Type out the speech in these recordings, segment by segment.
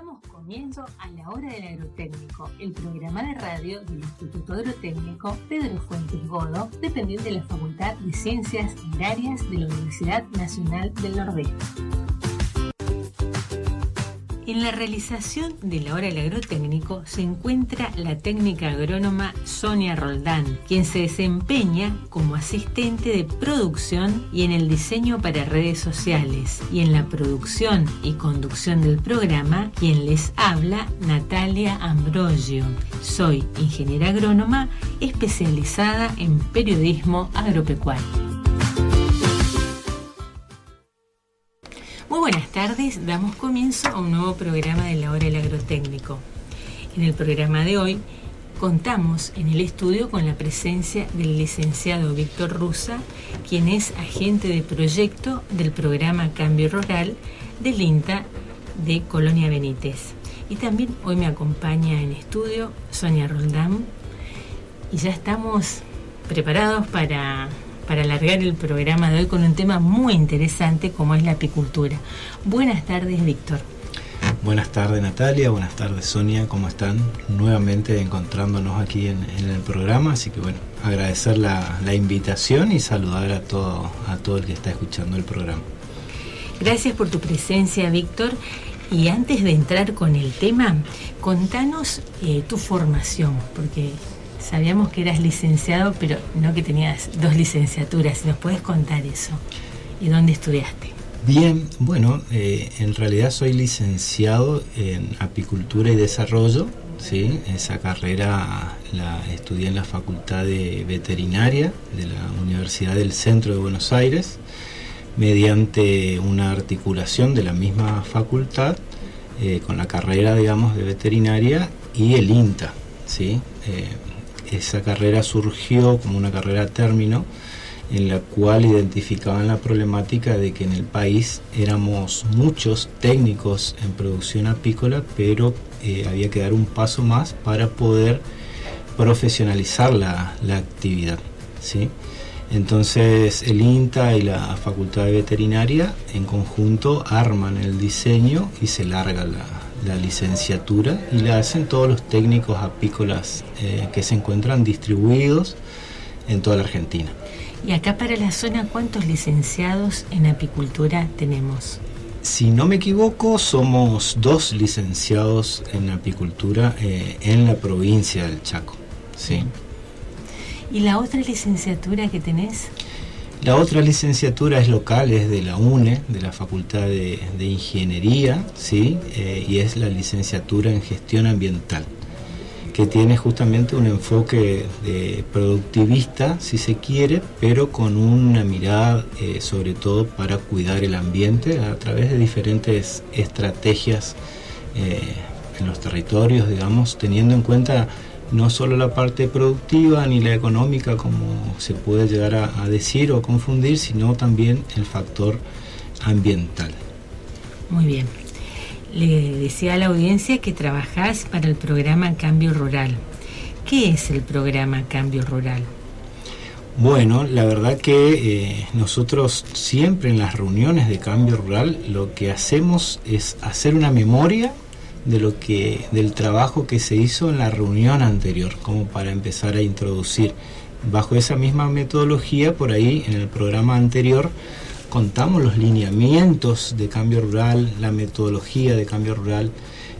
Damos comienzo a la hora del agrotécnico, el programa de radio del Instituto Agrotécnico Pedro Fuentes Godo, dependiente de la Facultad de Ciencias Agrarias de la Universidad Nacional del Nordeste. En la realización de la hora del agrotécnico se encuentra la técnica agrónoma Sonia Roldán, quien se desempeña como asistente de producción y en el diseño para redes sociales, y en la producción y conducción del programa, quien les habla, Natalia Ambrogio. Soy ingeniera agrónoma especializada en periodismo agropecuario. Buenas tardes, damos comienzo a un nuevo programa de la hora del agrotécnico. En el programa de hoy contamos en el estudio con la presencia del licenciado Víctor Rusa, quien es agente de proyecto del programa Cambio Rural del INTA de Colonia Benítez. Y también hoy me acompaña en estudio Sonia Roldán y ya estamos preparados para para alargar el programa de hoy con un tema muy interesante como es la apicultura. Buenas tardes, Víctor. Buenas tardes, Natalia. Buenas tardes, Sonia. ¿Cómo están? Nuevamente encontrándonos aquí en, el programa. Así que, bueno, agradecer la, invitación y saludar a todo, a todo el que está escuchando el programa. Gracias por tu presencia, Víctor. Y antes de entrar con el tema, contanos eh, tu formación, porque Sabíamos que eras licenciado, pero no que tenías dos licenciaturas. Nos puedes contar eso. ¿Y dónde estudiaste? Bien, bueno, eh, en realidad soy licenciado en apicultura y desarrollo. ¿sí? Esa carrera la estudié en la Facultad de Veterinaria de la Universidad del Centro de Buenos Aires, mediante una articulación de la misma facultad eh, con la carrera, digamos, de veterinaria y el INTA. ¿sí? Eh, esa carrera surgió como una carrera término en la cual identificaban la problemática de que en el país éramos muchos técnicos en producción apícola, pero eh, había que dar un paso más para poder profesionalizar la, actividad. ¿sí? Entonces el INTA y la Facultad de Veterinaria en conjunto arman el diseño y se larga la, la licenciatura y la hacen todos los técnicos apícolas eh, que se encuentran distribuidos en toda la Argentina. Y acá para la zona, ¿cuántos licenciados en apicultura tenemos? Si no me equivoco, somos dos licenciados en apicultura eh, en la provincia del Chaco. ¿sí? ¿Y la otra licenciatura que tenés? La otra licenciatura es local, es de la UNE, de la Facultad de, Ingeniería, ¿sí? Eh, y es la licenciatura en gestión ambiental, que tiene justamente un enfoque de productivista, si se quiere, pero con una mirada eh, sobre todo para cuidar el ambiente a través de diferentes estrategias eh, en los territorios, digamos, teniendo en cuenta no solo la parte productiva ni la económica como se puede llegar a, decir o confundir, sino también el factor ambiental. Muy bien. Le decía a la audiencia que trabajás para el programa Cambio Rural. ¿Qué es el programa Cambio Rural? Bueno, la verdad que eh, nosotros siempre en las reuniones de Cambio Rural lo que hacemos es hacer una memoria de lo que del trabajo que se hizo en la reunión anterior como para empezar a introducir bajo esa misma metodología por ahí en el programa anterior contamos los lineamientos de cambio rural la metodología de cambio rural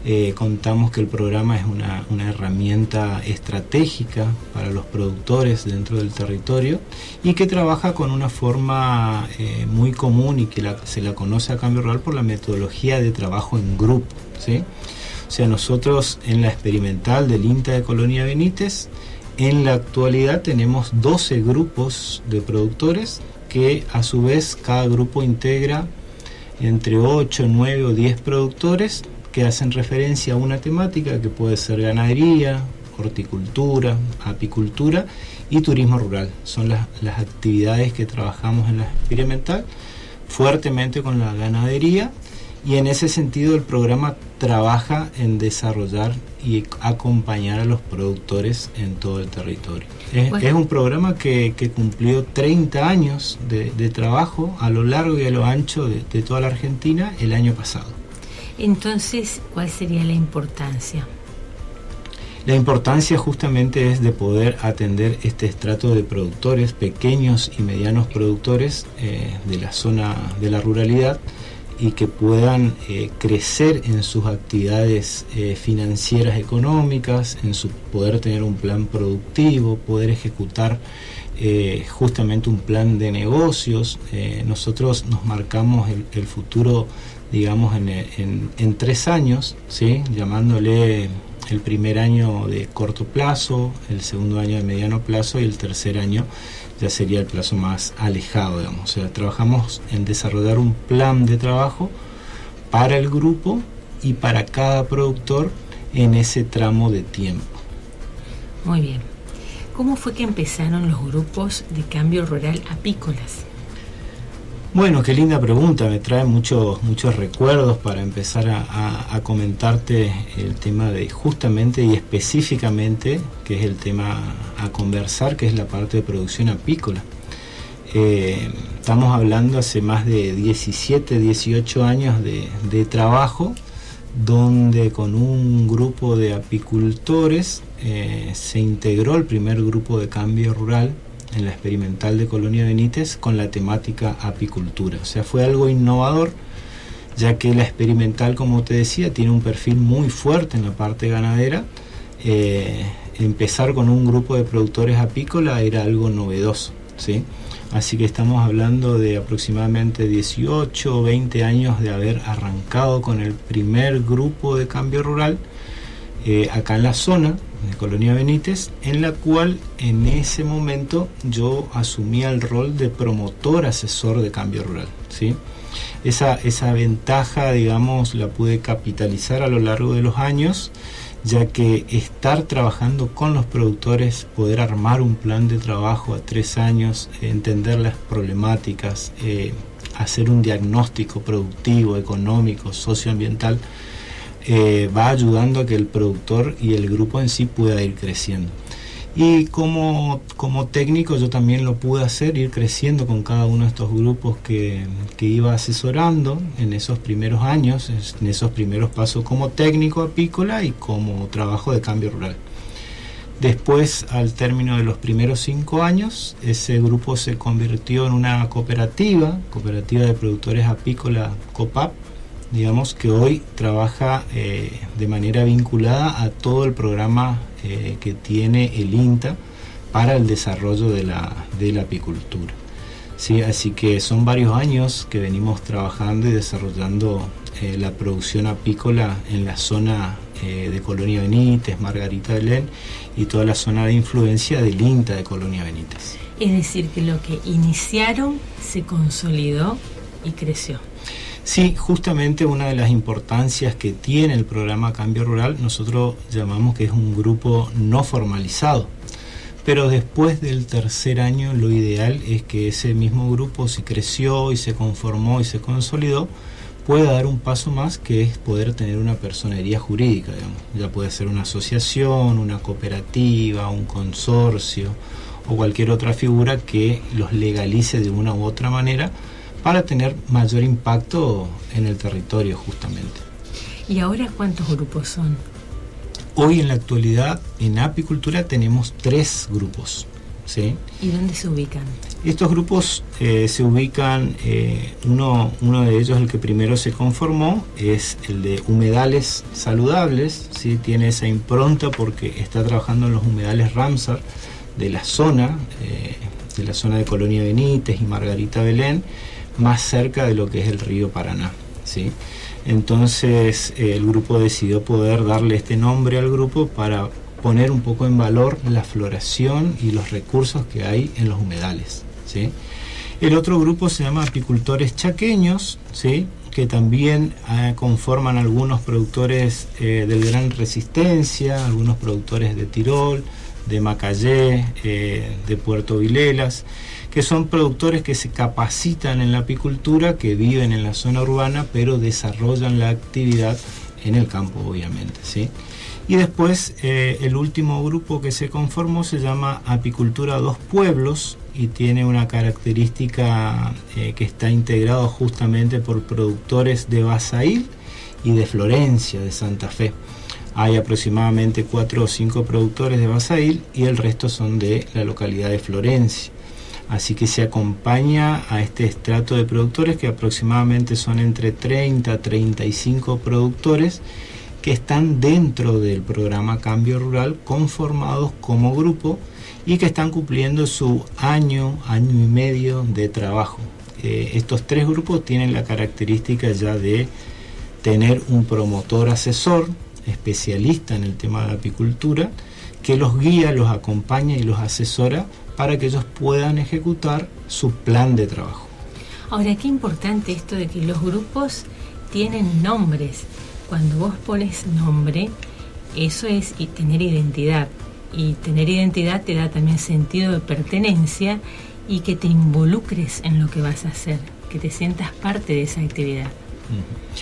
eh, contamos que el programa es una, herramienta estratégica para los productores dentro del territorio y que trabaja con una forma eh, muy común y que se la conoce a cambio rural por la metodología de trabajo en grupo. ¿sí? O sea, nosotros en la experimental del INTA de Colonia Benítez, en la actualidad tenemos 12 grupos de productores que a su vez cada grupo integra entre 8, 9 o 10 productores que hacen referencia a una temática que puede ser ganadería, horticultura, apicultura y turismo rural. Son las, las actividades que trabajamos en la experimental fuertemente con la ganadería y en ese sentido el programa trabaja en desarrollar y acompañar a los productores en todo el territorio. Es, un programa que, cumplió 30 años de, trabajo a lo largo y a lo ancho de, toda la Argentina el año pasado. Entonces, ¿cuál sería la importancia? La importancia justamente es de poder atender este estrato de productores, pequeños y medianos productores eh, de la zona de la ruralidad y que puedan eh, crecer en sus actividades eh, financieras económicas, en su poder tener un plan productivo, poder ejecutar justamente un plan de negocios. nosotros nos marcamos el, futuro, digamos, en, en, tres años, ¿sí? llamándole el primer año de corto plazo, el segundo año de mediano plazo y el tercer año ya sería el plazo más alejado, digamos. O sea, trabajamos en desarrollar un plan de trabajo para el grupo y para cada productor en ese tramo de tiempo. Muy bien. ¿Cómo fue que empezaron los grupos de cambio rural apícolas? Bueno, qué linda pregunta, me trae muchos muchos recuerdos para empezar a, comentarte el tema de justamente y específicamente, que es el tema a conversar, que es la parte de producción apícola. Eh, estamos hablando hace más de 17, 18 años de, trabajo, donde con un grupo de apicultores eh, se integró el primer grupo de cambio rural en la experimental de Colonia Benítez con la temática apicultura. O sea, fue algo innovador, ya que la experimental, como te decía, tiene un perfil muy fuerte en la parte ganadera. Eh, empezar con un grupo de productores apícola era algo novedoso, ¿sí? Así que estamos hablando de aproximadamente 18 o 20 años de haber arrancado con el primer grupo de cambio rural eh, acá en la zona de Colonia Benítez, en la cual en ese momento yo asumía el rol de promotor asesor de cambio rural. ¿sí? Esa, esa ventaja, digamos, la pude capitalizar a lo largo de los años, ya que estar trabajando con los productores, poder armar un plan de trabajo a tres años, entender las problemáticas, eh, hacer un diagnóstico productivo, económico, socioambiental, eh, va ayudando a que el productor y el grupo en sí pueda ir creciendo. Y como, como técnico yo también lo pude hacer, ir creciendo con cada uno de estos grupos que, que iba asesorando en esos primeros años, en esos primeros pasos como técnico apícola y como trabajo de cambio rural. Después, al término de los primeros cinco años, ese grupo se convirtió en una cooperativa, cooperativa de productores apícola COPAP, digamos que hoy trabaja eh, de manera vinculada a todo el programa eh, que tiene el INTA para el desarrollo de la, de la apicultura. ¿sí? Así que son varios años que venimos trabajando y desarrollando eh, la producción apícola en la zona de Colonia Benítez, Margarita Belén y toda la zona de influencia del INTA de Colonia Benítez. Es decir, que lo que iniciaron se consolidó y creció. Sí, justamente una de las importancias que tiene el programa Cambio Rural, nosotros llamamos que es un grupo no formalizado. Pero después del tercer año lo ideal es que ese mismo grupo, si creció y se conformó y se consolidó, pueda dar un paso más que es poder tener una personería jurídica, digamos. Ya puede ser una asociación, una cooperativa, un consorcio o cualquier otra figura que los legalice de una u otra manera para tener mayor impacto en el territorio justamente. ¿Y ahora cuántos grupos son? Hoy en la actualidad en apicultura tenemos tres grupos. ¿sí? ¿Y dónde se ubican? Estos grupos eh, se ubican, eh, uno, uno de ellos, el que primero se conformó, es el de humedales saludables, ¿sí? tiene esa impronta porque está trabajando en los humedales Ramsar de la zona, eh, de la zona de Colonia Benítez y Margarita Belén, más cerca de lo que es el río Paraná. ¿sí? Entonces el grupo decidió poder darle este nombre al grupo para poner un poco en valor la floración y los recursos que hay en los humedales. ¿sí? El otro grupo se llama apicultores chaqueños, ¿sí? que también eh, conforman algunos productores eh, del Gran Resistencia, algunos productores de Tirol, de Macallé, eh, de Puerto Vilelas que son productores que se capacitan en la apicultura, que viven en la zona urbana, pero desarrollan la actividad en el campo, obviamente. ¿sí? Y después eh, el último grupo que se conformó se llama Apicultura Dos Pueblos y tiene una característica eh, que está integrado justamente por productores de Basail y de Florencia, de Santa Fe. Hay aproximadamente cuatro o cinco productores de Basail y el resto son de la localidad de Florencia. Así que se acompaña a este estrato de productores que aproximadamente son entre 30 a 35 productores que están dentro del programa Cambio Rural conformados como grupo y que están cumpliendo su año, año y medio de trabajo. Eh, estos tres grupos tienen la característica ya de tener un promotor asesor, especialista en el tema de apicultura, que los guía, los acompaña y los asesora para que ellos puedan ejecutar su plan de trabajo. Ahora, qué importante esto de que los grupos tienen nombres. Cuando vos pones nombre, eso es tener identidad. Y tener identidad te da también sentido de pertenencia y que te involucres en lo que vas a hacer, que te sientas parte de esa actividad.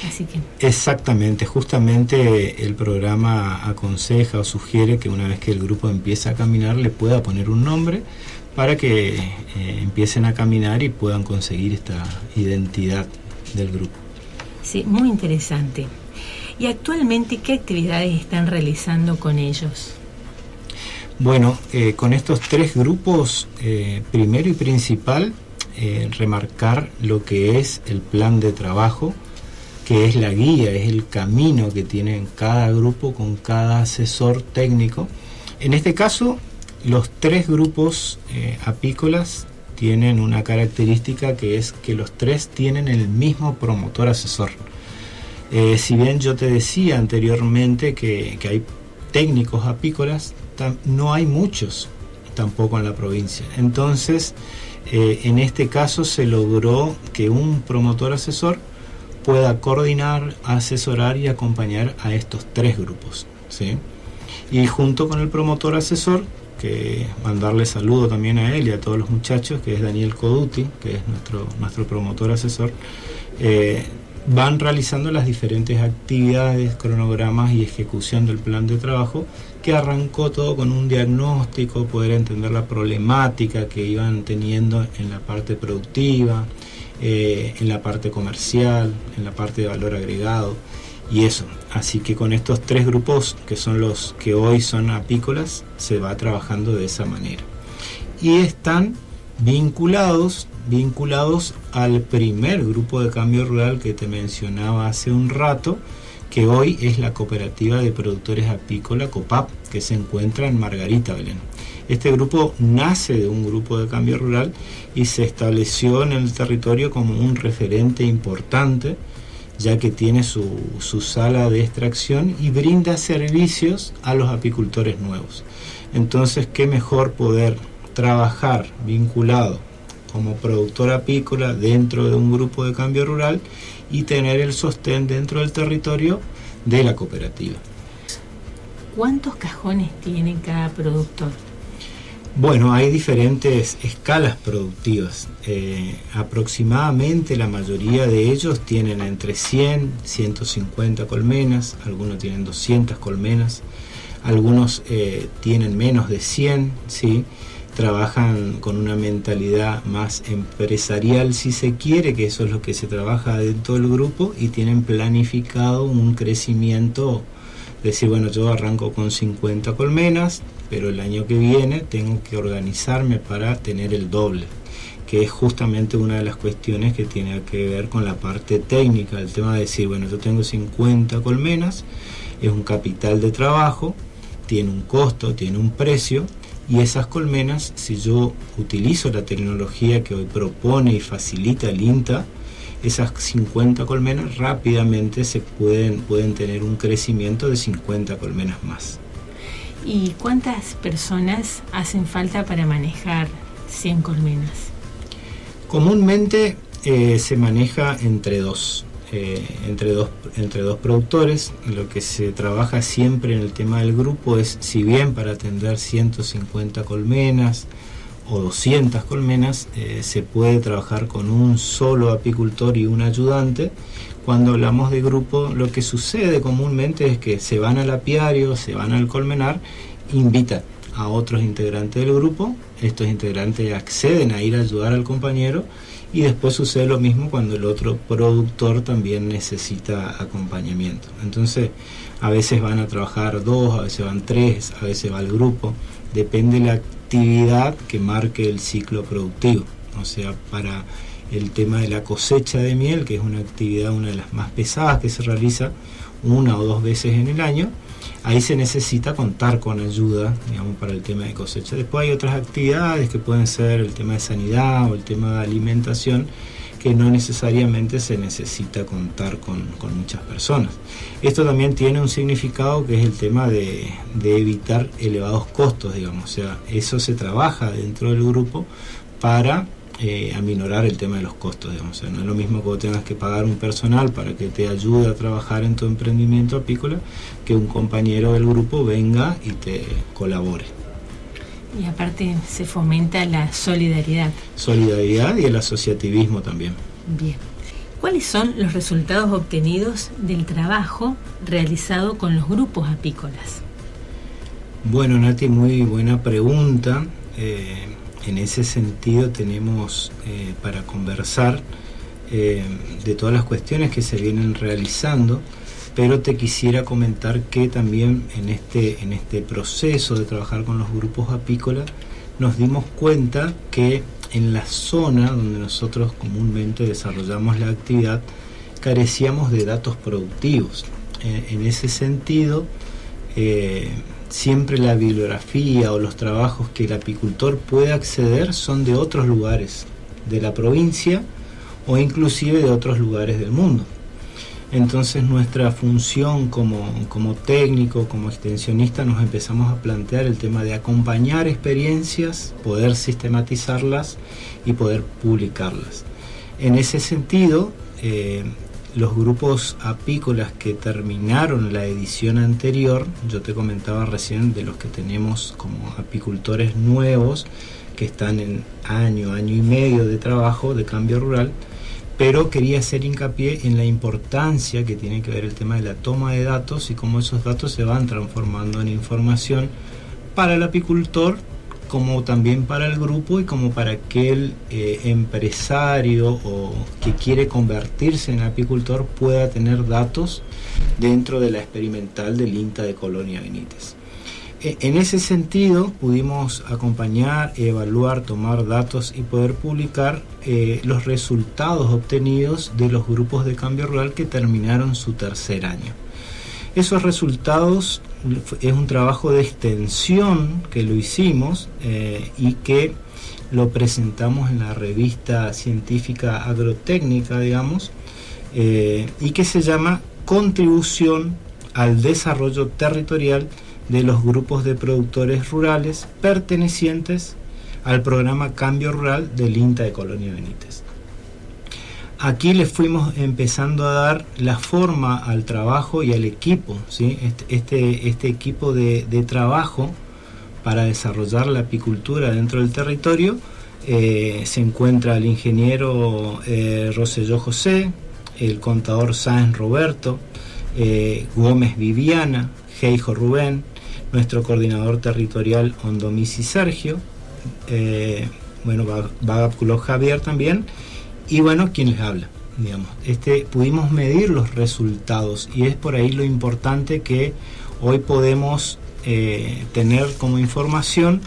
Así que. Exactamente, justamente el programa aconseja o sugiere que una vez que el grupo empieza a caminar le pueda poner un nombre para que eh, empiecen a caminar y puedan conseguir esta identidad del grupo. Sí, muy interesante. ¿Y actualmente qué actividades están realizando con ellos? Bueno, eh, con estos tres grupos, eh, primero y principal, remarcar lo que es el plan de trabajo, que es la guía, es el camino que tiene cada grupo con cada asesor técnico. En este caso, los tres grupos eh, apícolas tienen una característica que es que los tres tienen el mismo promotor asesor. Eh, si bien yo te decía anteriormente que, hay técnicos apícolas, no hay muchos tampoco en la provincia. Entonces, eh, en este caso se logró que un promotor asesor pueda coordinar, asesorar y acompañar a estos tres grupos. ¿sí? Y junto con el promotor asesor, que mandarle saludo también a él y a todos los muchachos, que es Daniel Coduti, que es nuestro, nuestro promotor asesor, eh, van realizando las diferentes actividades, cronogramas y ejecución del plan de trabajo, que arrancó todo con un diagnóstico, poder entender la problemática que iban teniendo en la parte productiva, eh, en la parte comercial, en la parte de valor agregado y eso. Así que con estos tres grupos que son los que hoy son apícolas, se va trabajando de esa manera. Y están vinculados, vinculados al primer grupo de cambio rural que te mencionaba hace un rato, que hoy es la cooperativa de productores apícola COPAP, que se encuentra en Margarita Belén. Este grupo nace de un grupo de cambio rural y se estableció en el territorio como un referente importante, ya que tiene su, sala de extracción y brinda servicios a los apicultores nuevos. Entonces, qué mejor poder trabajar vinculado como productor apícola dentro de un grupo de cambio rural y tener el sostén dentro del territorio de la cooperativa. ¿Cuántos cajones tiene cada productor? Bueno, hay diferentes escalas productivas. Eh, aproximadamente la mayoría de ellos tienen entre 100, 150 colmenas, algunos tienen 200 colmenas, algunos eh, tienen menos de 100, ¿sí? trabajan con una mentalidad más empresarial si se quiere, que eso es lo que se trabaja dentro del grupo y tienen planificado un crecimiento, decir, bueno, yo arranco con 50 colmenas, pero el año que viene tengo que organizarme para tener el doble, que es justamente una de las cuestiones que tiene que ver con la parte técnica, el tema de decir, bueno, yo tengo 50 colmenas, es un capital de trabajo, tiene un costo, tiene un precio, y esas colmenas, si yo utilizo la tecnología que hoy propone y facilita el INTA, esas 50 colmenas rápidamente se pueden, pueden tener un crecimiento de 50 colmenas más. ¿Y cuántas personas hacen falta para manejar 100 colmenas? Comúnmente eh, se maneja entre dos, eh, entre dos, entre dos productores. Lo que se trabaja siempre en el tema del grupo es, si bien para atender 150 colmenas o 200 colmenas, eh, se puede trabajar con un solo apicultor y un ayudante, cuando hablamos de grupo, lo que sucede comúnmente es que se van al apiario, se van al colmenar, invitan a otros integrantes del grupo, estos integrantes acceden a ir a ayudar al compañero y después sucede lo mismo cuando el otro productor también necesita acompañamiento. Entonces, a veces van a trabajar dos, a veces van tres, a veces va el grupo, depende de la actividad que marque el ciclo productivo. O sea, para el tema de la cosecha de miel, que es una actividad una de las más pesadas que se realiza una o dos veces en el año, ahí se necesita contar con ayuda, digamos, para el tema de cosecha. Después hay otras actividades que pueden ser el tema de sanidad o el tema de alimentación, que no necesariamente se necesita contar con, muchas personas. Esto también tiene un significado que es el tema de, de evitar elevados costos, digamos, o sea, eso se trabaja dentro del grupo para eh, aminorar el tema de los costos. Digamos. no es lo mismo que tengas que pagar un personal para que te ayude a trabajar en tu emprendimiento apícola que un compañero del grupo venga y te colabore. Y aparte se fomenta la solidaridad. Solidaridad y el asociativismo también. Bien. ¿Cuáles son los resultados obtenidos del trabajo realizado con los grupos apícolas? Bueno, Nati, muy buena pregunta. Eh, en ese sentido tenemos eh, para conversar eh, de todas las cuestiones que se vienen realizando, pero te quisiera comentar que también en este, en este proceso de trabajar con los grupos apícolas nos dimos cuenta que en la zona donde nosotros comúnmente desarrollamos la actividad carecíamos de datos productivos. Eh, en ese sentido, siempre la bibliografía o los trabajos que el apicultor puede acceder son de otros lugares de la provincia o inclusive de otros lugares del mundo. Entonces nuestra función como, como técnico, como extensionista, nos empezamos a plantear el tema de acompañar experiencias, poder sistematizarlas y poder publicarlas. En ese sentido, eh, los grupos apícolas que terminaron la edición anterior, yo te comentaba recién de los que tenemos como apicultores nuevos, que están en año, año y medio de trabajo de cambio rural, pero quería hacer hincapié en la importancia que tiene que ver el tema de la toma de datos y cómo esos datos se van transformando en información para el apicultor como también para el grupo y como para aquel eh, empresario o que quiere convertirse en apicultor pueda tener datos dentro de la experimental del INTA de Colonia Benítez. E, en ese sentido pudimos acompañar, evaluar, tomar datos y poder publicar eh, los resultados obtenidos de los grupos de cambio rural que terminaron su tercer año. Esos resultados es un trabajo de extensión que lo hicimos eh, y que lo presentamos en la revista científica agrotécnica, digamos, eh, y que se llama Contribución al Desarrollo Territorial de los Grupos de Productores Rurales pertenecientes al programa Cambio Rural del INTA de Colonia Benítez. Aquí le fuimos empezando a dar la forma al trabajo y al equipo, ¿sí? este, este, este equipo de, trabajo para desarrollar la apicultura dentro del territorio. Eh, se encuentra el ingeniero eh, Rosselló José, el contador Sáenz Roberto, eh, Gómez Viviana, Geijo Rubén, nuestro coordinador territorial Ondomisi Sergio, eh, bueno, va Javier también, y bueno, ¿quién les habla? Digamos, este, pudimos medir los resultados y es por ahí lo importante que hoy podemos eh, tener como información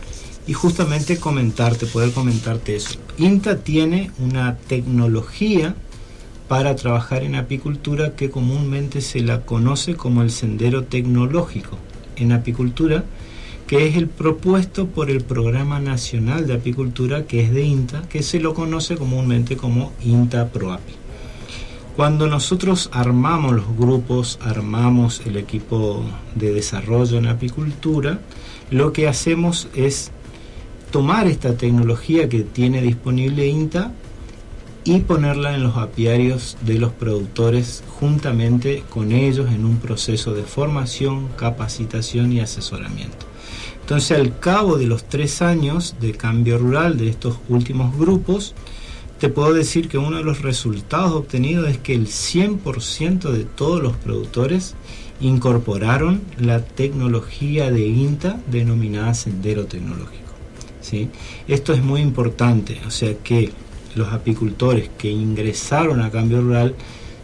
y justamente comentarte, poder comentarte eso. INTA tiene una tecnología para trabajar en apicultura que comúnmente se la conoce como el sendero tecnológico en apicultura que es el propuesto por el Programa Nacional de Apicultura, que es de INTA, que se lo conoce comúnmente como INTA ProApi. Cuando nosotros armamos los grupos, armamos el equipo de desarrollo en apicultura, lo que hacemos es tomar esta tecnología que tiene disponible INTA y ponerla en los apiarios de los productores juntamente con ellos en un proceso de formación, capacitación y asesoramiento. Entonces, al cabo de los tres años de cambio rural de estos últimos grupos, te puedo decir que uno de los resultados obtenidos es que el 100% de todos los productores incorporaron la tecnología de INTA denominada sendero tecnológico. ¿sí? Esto es muy importante, o sea que los apicultores que ingresaron a cambio rural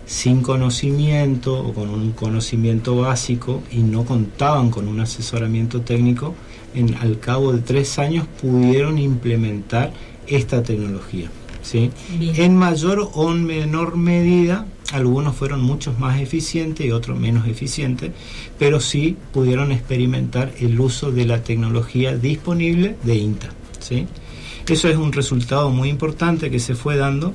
sin conocimiento o con un conocimiento básico y no contaban con un asesoramiento técnico, en, al cabo de tres años pudieron implementar esta tecnología. ¿sí? En mayor o menor medida, algunos fueron muchos más eficientes y otros menos eficientes, pero sí pudieron experimentar el uso de la tecnología disponible de INTA. ¿sí? Eso es un resultado muy importante que se fue dando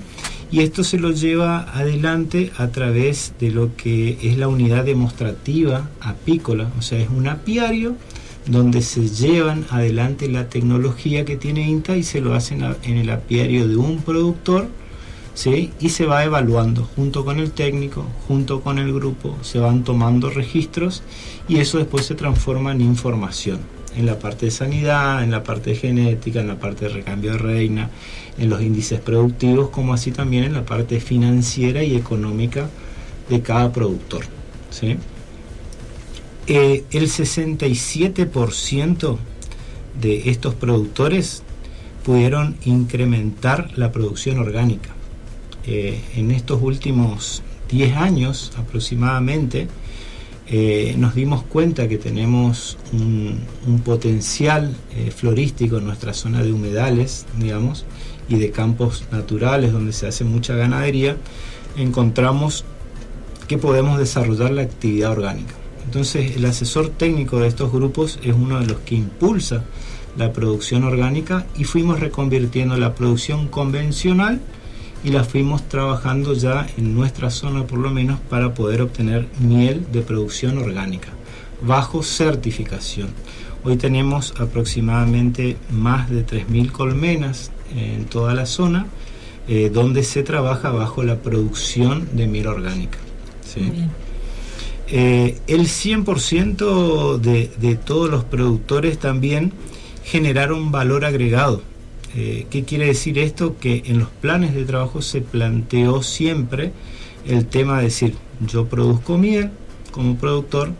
y esto se lo lleva adelante a través de lo que es la unidad demostrativa apícola, o sea, es un apiario donde se llevan adelante la tecnología que tiene INTA y se lo hacen en el apiario de un productor, ¿sí? y se va evaluando junto con el técnico, junto con el grupo, se van tomando registros y eso después se transforma en información en la parte de sanidad, en la parte de genética, en la parte de recambio de reina, en los índices productivos, como así también en la parte financiera y económica de cada productor. ¿sí? Eh, el 67% de estos productores pudieron incrementar la producción orgánica. Eh, en estos últimos 10 años aproximadamente, eh, nos dimos cuenta que tenemos un, potencial florístico en nuestra zona de humedales, digamos, y de campos naturales donde se hace mucha ganadería, encontramos que podemos desarrollar la actividad orgánica. Entonces el asesor técnico de estos grupos es uno de los que impulsa la producción orgánica y fuimos reconvirtiendo la producción convencional y la fuimos trabajando ya en nuestra zona por lo menos para poder obtener miel de producción orgánica bajo certificación. Hoy tenemos aproximadamente más de 3.000 colmenas en toda la zona eh, donde se trabaja bajo la producción de miel orgánica. ¿sí? Eh, el 100% de, de, todos los productores también generaron valor agregado. Eh, ¿Qué quiere decir esto? Que en los planes de trabajo se planteó siempre el tema de decir, yo produzco miel como productor,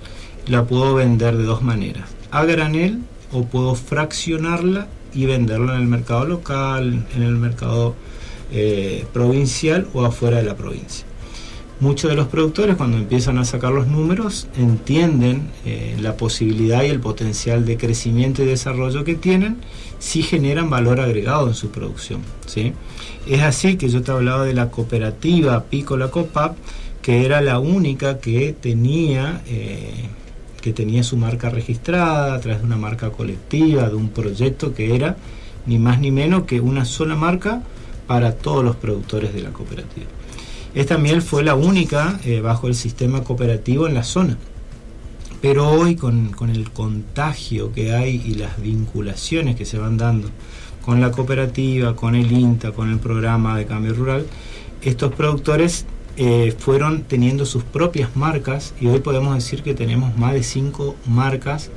la puedo vender de dos maneras, a granel o puedo fraccionarla y venderla en el mercado local, en el mercado eh, provincial o afuera de la provincia muchos de los productores cuando empiezan a sacar los números entienden eh, la posibilidad y el potencial de crecimiento y desarrollo que tienen si generan valor agregado en su producción. Es así que yo te hablaba de la cooperativa Pícola Copap, que era la única que tenía, eh, que tenía su marca registrada a través de una marca colectiva, de un proyecto que era ni más ni menos que una sola marca para todos los productores de la cooperativa. Esta miel fue la única eh, bajo el sistema cooperativo en la zona. Pero hoy con, el contagio que hay y las vinculaciones que se van dando con la cooperativa, con el INTA, con el programa de cambio rural, estos productores eh, fueron teniendo sus propias marcas y hoy podemos decir que tenemos más de cinco marcas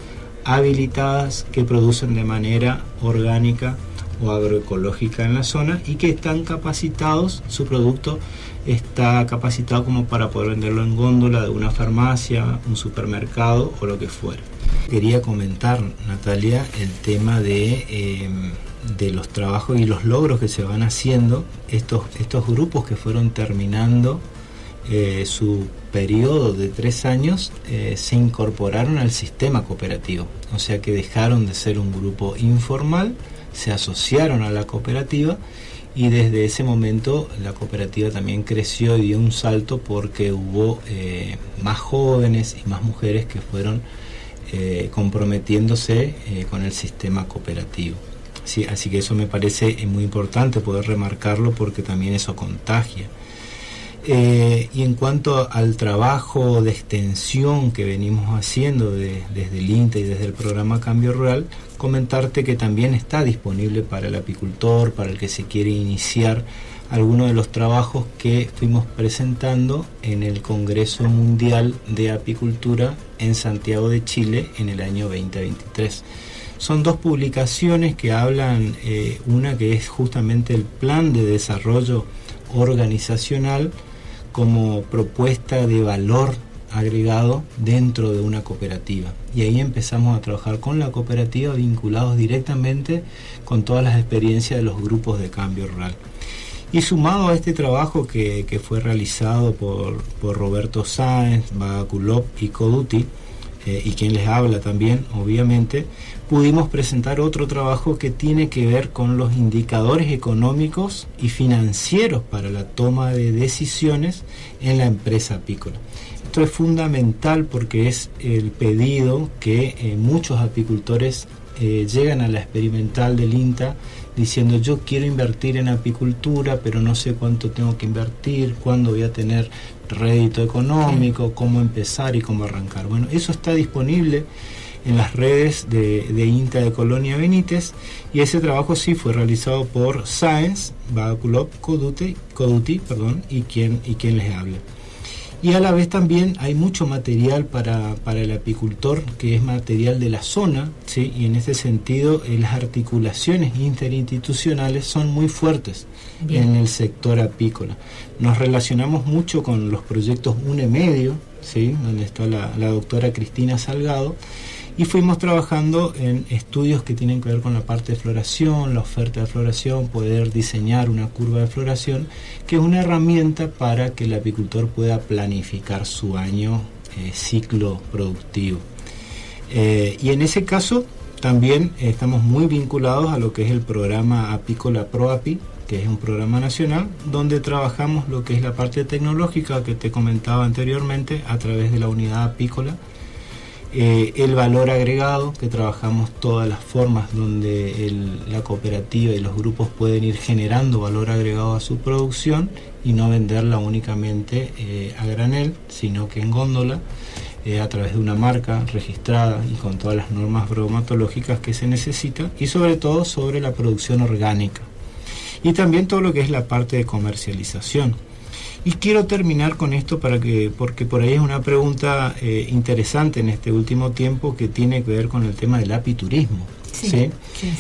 habilitadas que producen de manera orgánica o agroecológica en la zona y que están capacitados, su producto está capacitado como para poder venderlo en góndola de una farmacia, un supermercado o lo que fuera. Quería comentar, Natalia, el tema de, em, de los trabajos y los logros que se van haciendo, estos, estos grupos que fueron terminando eh, su periodo de tres años eh, se incorporaron al sistema cooperativo, o sea que dejaron de ser un grupo informal, se asociaron a la cooperativa y desde ese momento la cooperativa también creció y dio un salto porque hubo eh, más jóvenes y más mujeres que fueron eh, comprometiéndose eh, con el sistema cooperativo. así que eso me parece muy importante poder remarcarlo porque también eso contagia. Y en cuanto al trabajo de extensión que venimos haciendo desde el INTE y desde el programa Cambio Rural, comentarte que también está disponible para el apicultor, para el que se quiere iniciar algunos de los trabajos que fuimos presentando en el Congreso Mundial de Apicultura en Santiago de Chile en el año 2023. Son dos publicaciones que hablan, eh, una que es justamente el plan de desarrollo organizacional como propuesta de valor agregado dentro de una cooperativa. Y ahí empezamos a trabajar con la cooperativa vinculados directamente con todas las experiencias de los grupos de cambio rural. Y sumado a este trabajo que, fue realizado por, por Roberto Sáenz, Bagaculop y Coduti, eh, y quien les habla también, obviamente, pudimos presentar otro trabajo que tiene que ver con los indicadores económicos y financieros para la toma de decisiones en la empresa apícola. Esto es fundamental porque es el pedido que eh, muchos apicultores eh, llegan a la experimental del INTA diciendo yo quiero invertir en apicultura, pero no sé cuánto tengo que invertir, cuándo voy a tener rédito económico, cómo empezar y cómo arrancar. Bueno, eso está disponible en las redes de, INTA de Colonia Benítez y ese trabajo sí fue realizado por Science, Baculop Coduti, Coduti perdón, y quien, y quien les hable. Y a la vez también hay mucho material para, el apicultor que es material de la zona, ¿sí? y en ese sentido eh, las articulaciones interinstitucionales son muy fuertes en el sector apícola. Nos relacionamos mucho con los proyectos UNE Medio, ¿sí? donde está la, la doctora Cristina Salgado, y fuimos trabajando en estudios que tienen que ver con la parte de floración, la oferta de floración, poder diseñar una curva de floración, que es una herramienta para que el apicultor pueda planificar su año eh, ciclo productivo. Eh, y en ese caso también estamos muy vinculados a lo que es el programa Apícola ProApi, que es un programa nacional, donde trabajamos lo que es la parte tecnológica que te comentaba anteriormente a través de la unidad apícola eh, el valor agregado, que trabajamos todas las formas donde la cooperativa y los grupos pueden ir generando valor agregado a su producción y no venderla únicamente eh, a granel, sino que en góndola, eh, a través de una marca registrada y con todas las normas bromatológicas que se necesitan y sobre todo sobre la producción orgánica. Y también todo lo que es la parte de comercialización y quiero terminar con esto para que, porque por ahí es una pregunta eh, interesante en este último tiempo que tiene que ver con el tema del apiturismo. Sí,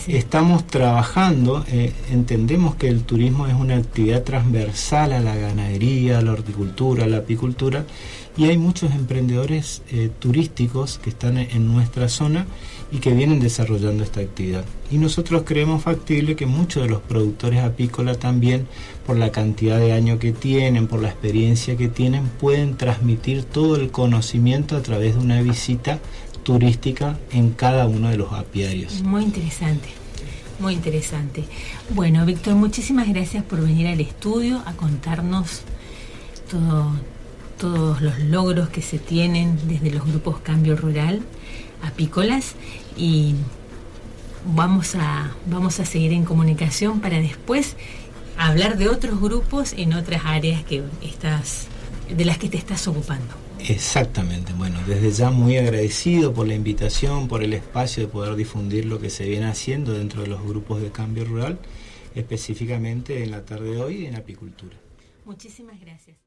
Estamos trabajando, eh, entendemos que el turismo es una actividad transversal a la ganadería, a la horticultura, a la apicultura, y hay muchos emprendedores eh, turísticos que están en nuestra zona y que vienen desarrollando esta actividad. Y nosotros creemos factible que muchos de los productores apícolas también, por la cantidad de años que tienen, por la experiencia que tienen, pueden transmitir todo el conocimiento a través de una visita turística en cada uno de los apiarios. Muy interesante. Muy interesante. Bueno, Víctor, muchísimas gracias por venir al estudio a contarnos todos los logros que se tienen desde los grupos Cambio Rural apícolas y vamos a, vamos a seguir en comunicación para después hablar de otros grupos en otras áreas que estás, de las que te estás ocupando. Exactamente, bueno, desde ya muy agradecido por la invitación, por el espacio de poder difundir lo que se viene haciendo dentro de los grupos de cambio rural, específicamente en la tarde de hoy en apicultura. Muchísimas gracias.